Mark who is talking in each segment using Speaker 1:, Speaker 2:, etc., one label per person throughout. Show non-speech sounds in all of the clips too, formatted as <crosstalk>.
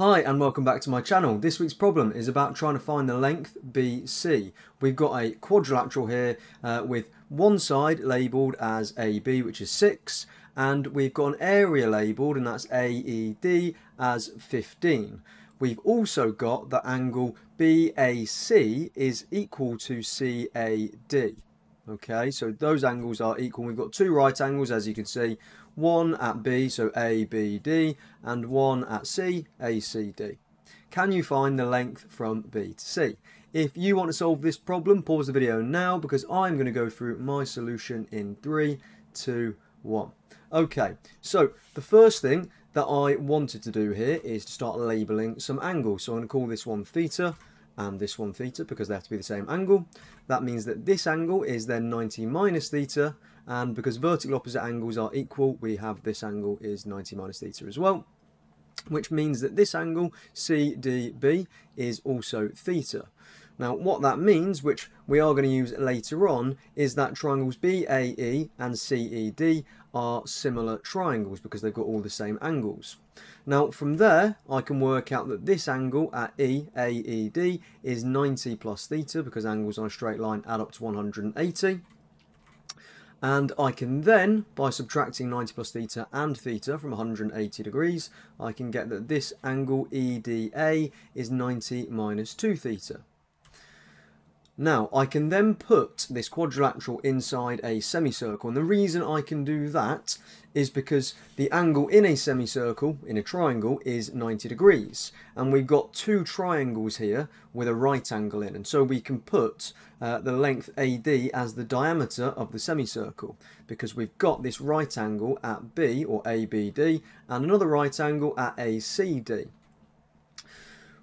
Speaker 1: Hi and welcome back to my channel. This week's problem is about trying to find the length BC. We've got a quadrilateral here uh, with one side labelled as AB which is 6 and we've got an area labelled and that's AED as 15. We've also got the angle BAC is equal to CAD. Okay, so those angles are equal. We've got two right angles, as you can see, one at B, so ABD, and one at C, ACD. Can you find the length from B to C? If you want to solve this problem, pause the video now because I'm going to go through my solution in three, two, one. Okay, so the first thing that I wanted to do here is to start labeling some angles. So I'm going to call this one theta, and this one theta because they have to be the same angle. That means that this angle is then 90 minus theta and because vertical opposite angles are equal we have this angle is 90 minus theta as well which means that this angle CDB is also theta. Now what that means, which we are going to use later on, is that triangles BAE and CED are similar triangles because they've got all the same angles. Now from there I can work out that this angle at E, AED, is 90 plus theta because angles on a straight line add up to 180 and I can then, by subtracting 90 plus theta and theta from 180 degrees, I can get that this angle EDA is 90 minus 2 theta. Now, I can then put this quadrilateral inside a semicircle, and the reason I can do that is because the angle in a semicircle, in a triangle, is 90 degrees. And we've got two triangles here with a right angle in, and so we can put uh, the length AD as the diameter of the semicircle, because we've got this right angle at B, or ABD, and another right angle at ACD.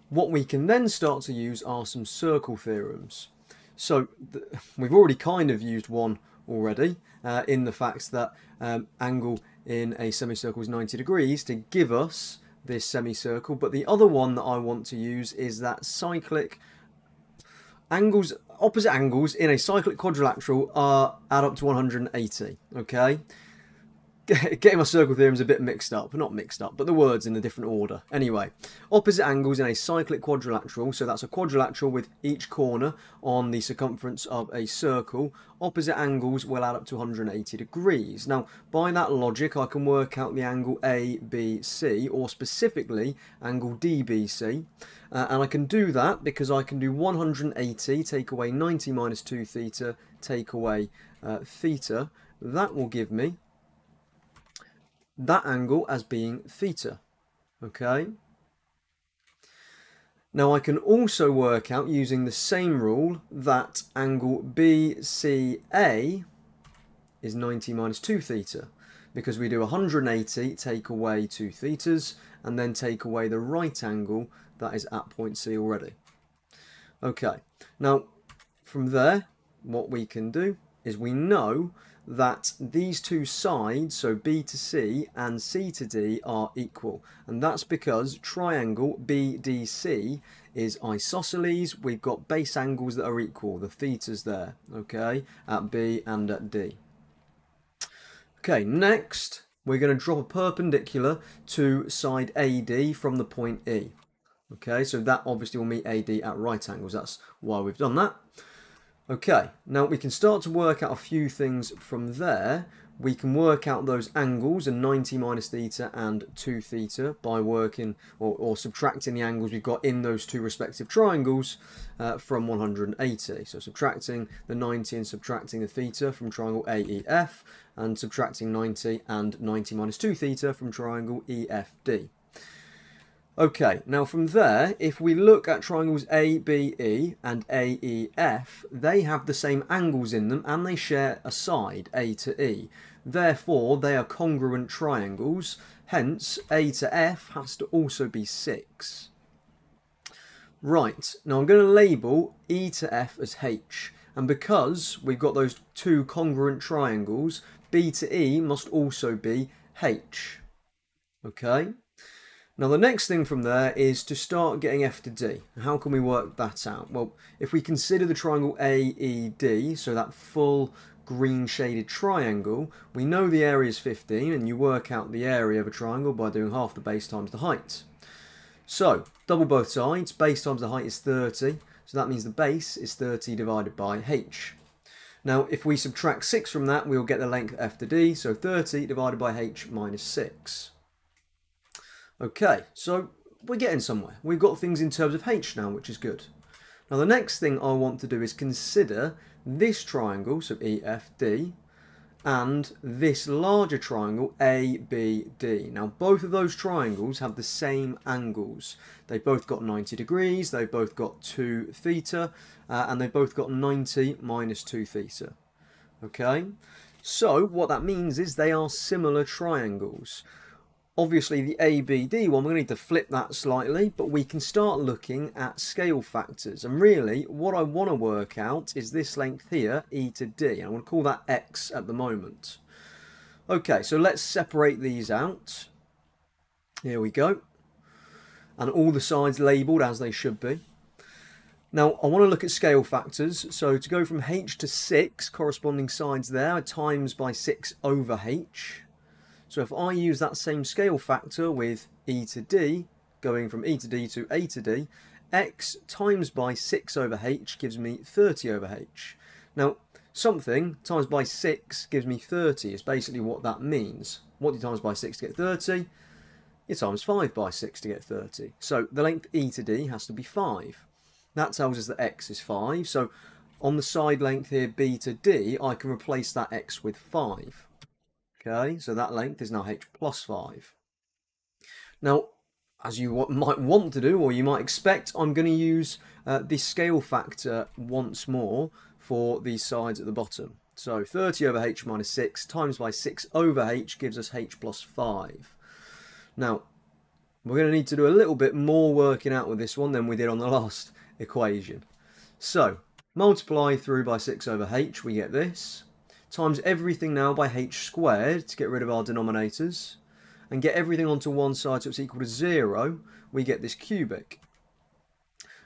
Speaker 1: What we can then start to use are some circle theorems. So <laughs> we've already kind of used one already uh, in the fact that um, angle in a semicircle is 90 degrees to give us this semicircle. But the other one that I want to use is that cyclic angles, opposite angles in a cyclic quadrilateral are add up to 180. Okay, <laughs> getting my circle theorems a bit mixed up. Not mixed up, but the words in a different order. Anyway, opposite angles in a cyclic quadrilateral, so that's a quadrilateral with each corner on the circumference of a circle. Opposite angles will add up to 180 degrees. Now, by that logic, I can work out the angle ABC, or specifically, angle DBC. Uh, and I can do that because I can do 180, take away 90 minus 2 theta, take away uh, theta. That will give me that angle as being theta. Okay. Now I can also work out using the same rule that angle BCA is 90 minus 2 theta because we do 180 take away 2 thetas and then take away the right angle that is at point C already. Okay, now from there what we can do is we know that these two sides, so B to C and C to D, are equal. And that's because triangle BDC is isosceles. We've got base angles that are equal, the thetas there, okay, at B and at D. Okay, next we're going to drop a perpendicular to side AD from the point E. Okay, so that obviously will meet AD at right angles. That's why we've done that. Okay, now we can start to work out a few things from there. We can work out those angles and 90 minus theta and 2 theta by working or, or subtracting the angles we've got in those two respective triangles uh, from 180. So subtracting the 90 and subtracting the theta from triangle AEF and subtracting 90 and 90 minus 2 theta from triangle EFD. Okay, now from there, if we look at triangles ABE and AEF, they have the same angles in them and they share a side, A to E. Therefore, they are congruent triangles, hence A to F has to also be 6. Right, now I'm going to label E to F as H, and because we've got those two congruent triangles, B to E must also be H. Okay? Now the next thing from there is to start getting f to d. How can we work that out? Well, if we consider the triangle AED, so that full green shaded triangle, we know the area is 15 and you work out the area of a triangle by doing half the base times the height. So, double both sides, base times the height is 30, so that means the base is 30 divided by h. Now, if we subtract 6 from that, we'll get the length f to d, so 30 divided by h minus 6. Okay, so we're getting somewhere. We've got things in terms of h now, which is good. Now, the next thing I want to do is consider this triangle, so EFD, and this larger triangle ABD. Now both of those triangles have the same angles. They've both got 90 degrees, they've both got 2 theta, uh, and they've both got 90 minus 2 theta. Okay, so what that means is they are similar triangles. Obviously the ABD one, we're going to need to flip that slightly, but we can start looking at scale factors. And really, what I want to work out is this length here, E to D. I want to call that X at the moment. Okay, so let's separate these out. Here we go. And all the sides labelled as they should be. Now, I want to look at scale factors. So to go from H to 6, corresponding sides there, times by 6 over H. So if I use that same scale factor with e to d, going from e to d to a to d, x times by 6 over h gives me 30 over h. Now, something times by 6 gives me 30 is basically what that means. What do you times by 6 to get 30? You times 5 by 6 to get 30. So the length e to d has to be 5. That tells us that x is 5. So on the side length here, b to d, I can replace that x with 5. Okay, so that length is now h plus 5. Now, as you might want to do, or you might expect, I'm going to use uh, the scale factor once more for these sides at the bottom. So 30 over h minus 6 times by 6 over h gives us h plus 5. Now, we're going to need to do a little bit more working out with this one than we did on the last <laughs> equation. So, multiply through by 6 over h, we get this times everything now by h squared to get rid of our denominators and get everything onto one side so it's equal to 0, we get this cubic.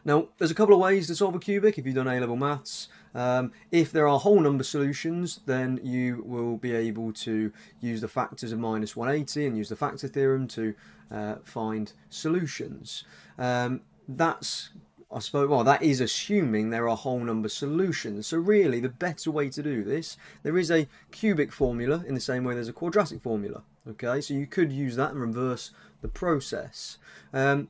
Speaker 1: Now, there's a couple of ways to solve a cubic if you've done A-level maths. Um, if there are whole number solutions, then you will be able to use the factors of minus 180 and use the factor theorem to uh, find solutions. Um, that's I suppose, well, that is assuming there are whole number solutions. So really, the better way to do this, there is a cubic formula in the same way there's a quadratic formula. Okay, so you could use that and reverse the process. Um,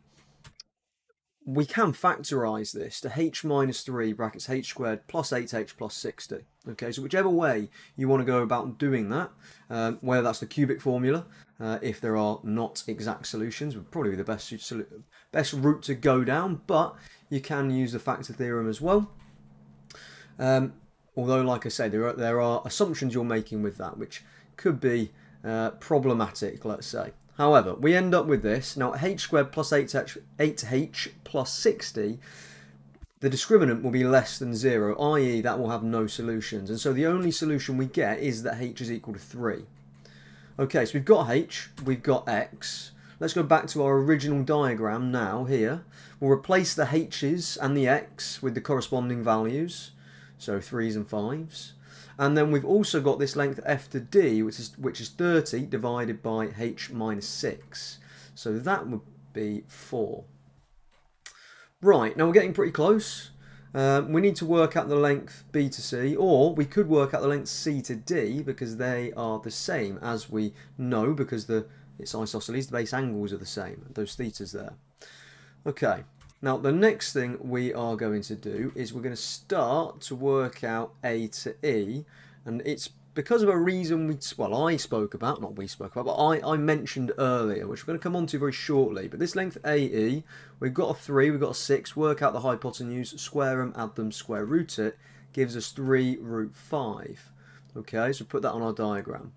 Speaker 1: we can factorize this to h minus 3 brackets h squared plus 8h plus 60. Okay, so whichever way you want to go about doing that, um, whether that's the cubic formula, uh, if there are not exact solutions, would probably be the best, best route to go down, but you can use the factor theorem as well. Um, although, like I say, there are, there are assumptions you're making with that, which could be uh, problematic, let's say. However, we end up with this. Now, h squared plus 8h, 8h plus 60, the discriminant will be less than 0, i.e. that will have no solutions. And so the only solution we get is that h is equal to 3. Okay, so we've got h, we've got x. Let's go back to our original diagram now here. We'll replace the h's and the x with the corresponding values, so 3's and 5's. And then we've also got this length f to d, which is, which is 30 divided by h minus 6. So that would be 4. Right, now we're getting pretty close. Um, we need to work out the length b to c, or we could work out the length c to d, because they are the same, as we know, because the it's isosceles, the base angles are the same, those thetas there. Okay, now the next thing we are going to do is we're going to start to work out A to E, and it's because of a reason we, well, I spoke about, not we spoke about, but I, I mentioned earlier, which we're going to come on to very shortly. But this length AE, we've got a 3, we've got a 6, work out the hypotenuse, square them, add them, square root it, gives us 3 root 5. Okay, so put that on our diagram.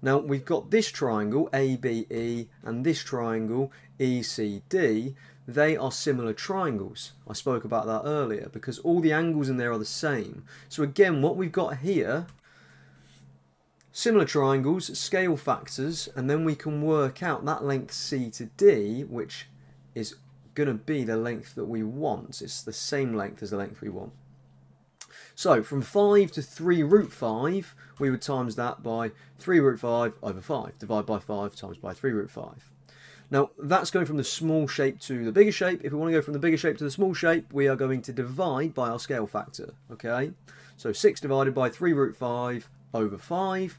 Speaker 1: Now we've got this triangle ABE and this triangle ECD. They are similar triangles. I spoke about that earlier because all the angles in there are the same. So again, what we've got here, similar triangles, scale factors, and then we can work out that length C to D, which is going to be the length that we want. It's the same length as the length we want. So from 5 to 3 root 5, we would times that by 3 root 5 over 5. Divide by 5 times by 3 root 5. Now, that's going from the small shape to the bigger shape. If we want to go from the bigger shape to the small shape, we are going to divide by our scale factor, okay? So 6 divided by 3 root 5 over 5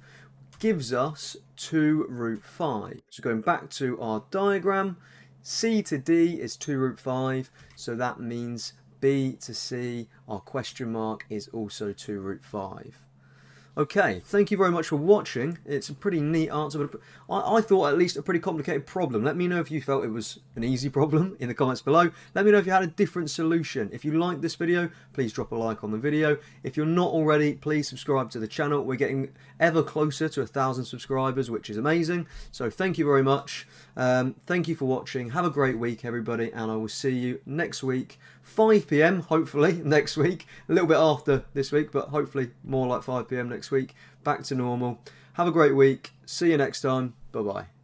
Speaker 1: gives us 2 root 5. So going back to our diagram, C to D is 2 root 5, so that means B to C, our question mark, is also 2 root 5. Okay, thank you very much for watching. It's a pretty neat answer, but I, I, thought at least a pretty complicated problem. Let me know if you felt it was an easy problem <laughs> in the comments below. Let me know if you had a different solution. If you liked this video, please drop a like on the video. If you're not already, please subscribe to the channel. We're getting ever closer to a thousand subscribers, which is amazing. So thank you very much. Um, thank you for watching. Have a great week, everybody, and I will see you next week, 5 p.m. hopefully <laughs> next week. A little bit after this week, but hopefully more like 5 p.m. next week. Back to normal. Have a great week. See you next time. Bye bye.